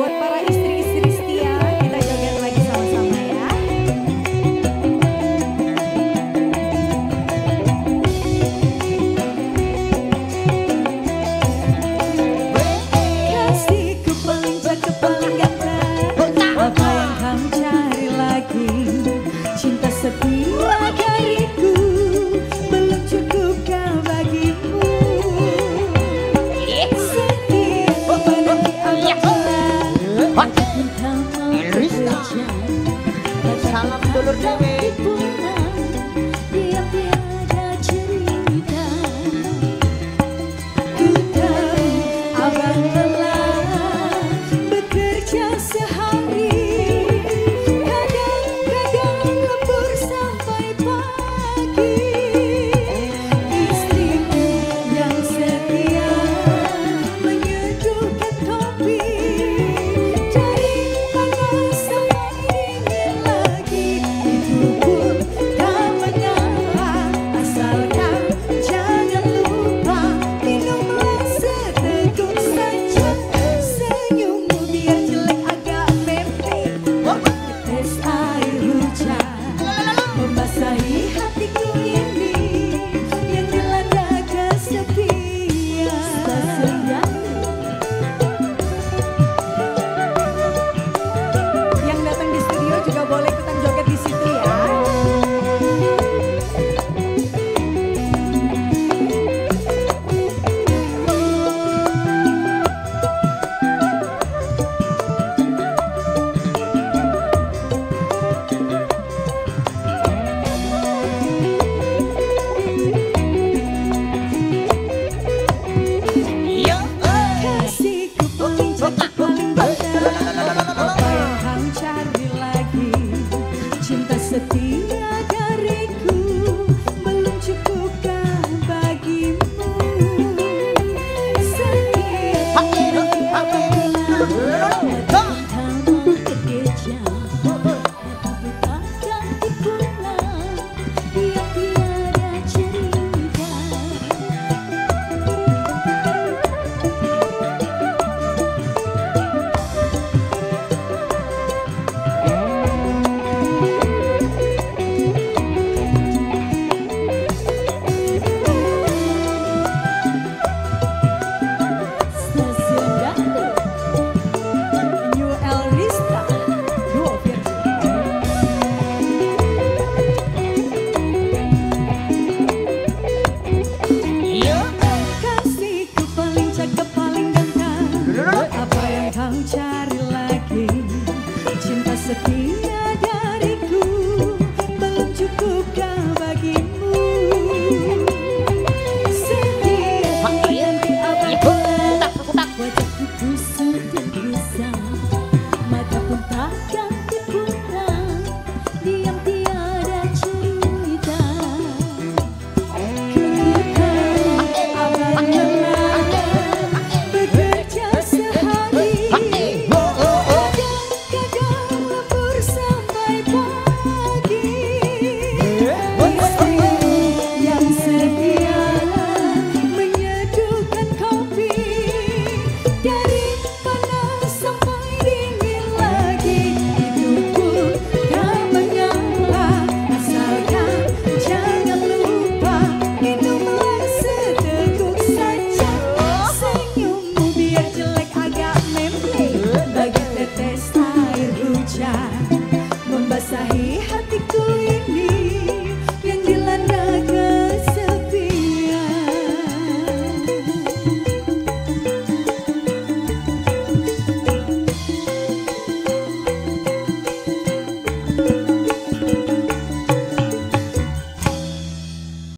buat para setia setia dariku belum cukup